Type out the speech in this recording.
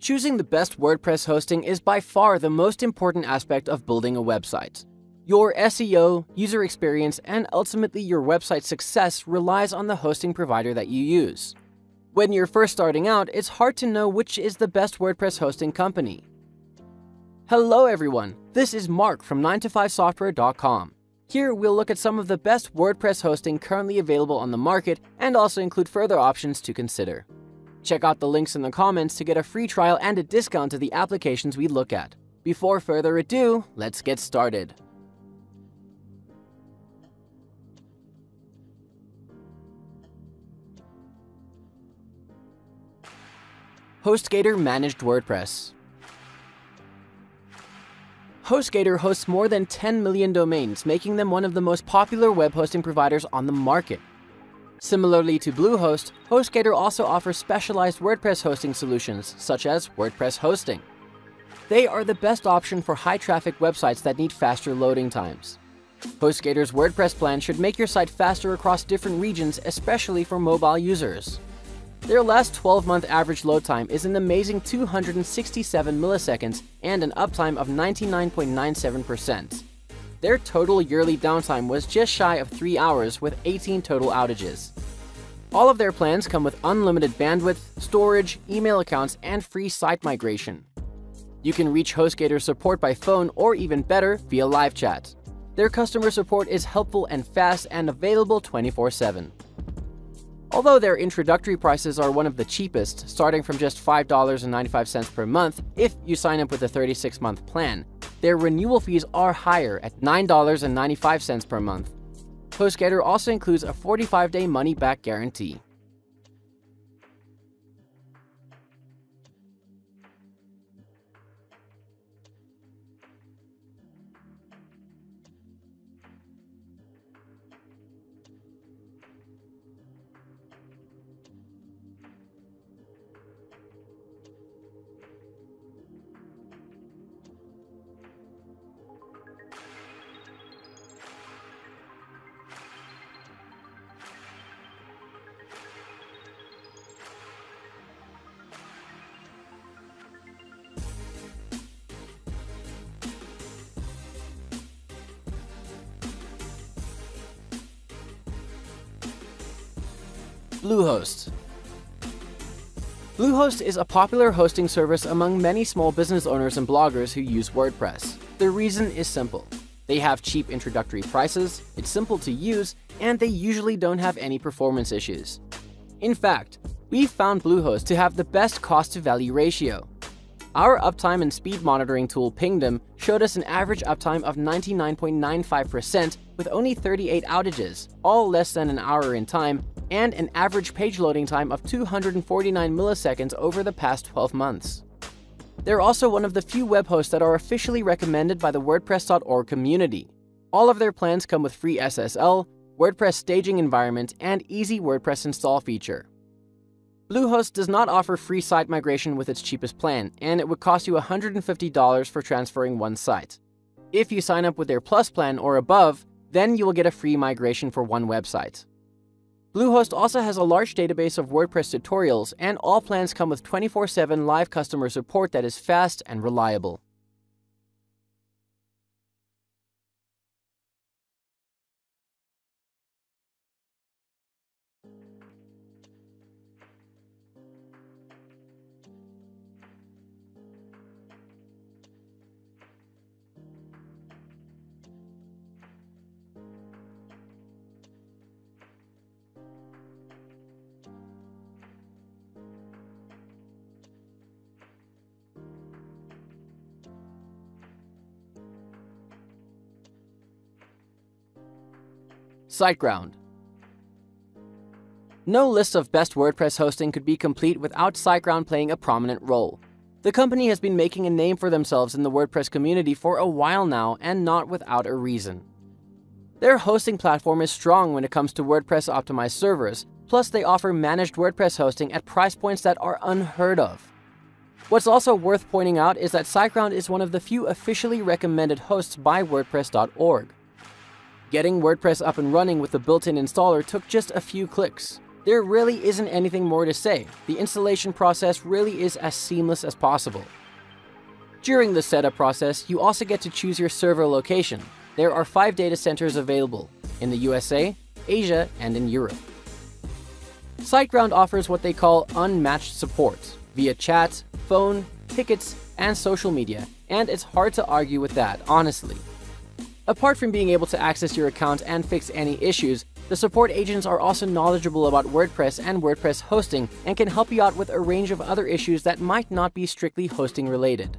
Choosing the best WordPress hosting is by far the most important aspect of building a website. Your SEO, user experience, and ultimately your website success relies on the hosting provider that you use. When you're first starting out, it's hard to know which is the best WordPress hosting company. Hello everyone, this is Mark from 9to5software.com. Here we'll look at some of the best WordPress hosting currently available on the market and also include further options to consider. Check out the links in the comments to get a free trial and a discount to the applications we look at. Before further ado, let's get started. HostGator Managed WordPress HostGator hosts more than 10 million domains, making them one of the most popular web hosting providers on the market. Similarly to Bluehost, HostGator also offers specialized WordPress hosting solutions, such as WordPress hosting. They are the best option for high-traffic websites that need faster loading times. HostGator's WordPress plan should make your site faster across different regions, especially for mobile users. Their last 12-month average load time is an amazing 267 milliseconds and an uptime of 99.97%. Their total yearly downtime was just shy of 3 hours with 18 total outages. All of their plans come with unlimited bandwidth, storage, email accounts, and free site migration. You can reach HostGator support by phone or even better, via live chat. Their customer support is helpful and fast and available 24 7. Although their introductory prices are one of the cheapest, starting from just $5.95 per month if you sign up with a 36 month plan, their renewal fees are higher at $9.95 per month. HostGator also includes a 45 day money back guarantee. Bluehost. Bluehost is a popular hosting service among many small business owners and bloggers who use WordPress. The reason is simple. They have cheap introductory prices, it's simple to use, and they usually don't have any performance issues. In fact, we found Bluehost to have the best cost to value ratio. Our uptime and speed monitoring tool Pingdom showed us an average uptime of 99.95% with only 38 outages, all less than an hour in time, and an average page loading time of 249 milliseconds over the past 12 months. They're also one of the few web hosts that are officially recommended by the WordPress.org community. All of their plans come with free SSL, WordPress staging environment, and easy WordPress install feature. Bluehost does not offer free site migration with its cheapest plan, and it would cost you $150 for transferring one site. If you sign up with their Plus plan or above, then you will get a free migration for one website. Bluehost also has a large database of WordPress tutorials, and all plans come with 24 7 live customer support that is fast and reliable. SiteGround. No list of best WordPress hosting could be complete without SiteGround playing a prominent role. The company has been making a name for themselves in the WordPress community for a while now and not without a reason. Their hosting platform is strong when it comes to WordPress optimized servers, plus they offer managed WordPress hosting at price points that are unheard of. What's also worth pointing out is that SiteGround is one of the few officially recommended hosts by WordPress.org. Getting WordPress up and running with the built-in installer took just a few clicks. There really isn't anything more to say. The installation process really is as seamless as possible. During the setup process, you also get to choose your server location. There are five data centers available in the USA, Asia, and in Europe. SiteGround offers what they call unmatched support via chat, phone, tickets, and social media, and it's hard to argue with that, honestly. Apart from being able to access your account and fix any issues, the support agents are also knowledgeable about WordPress and WordPress hosting and can help you out with a range of other issues that might not be strictly hosting related.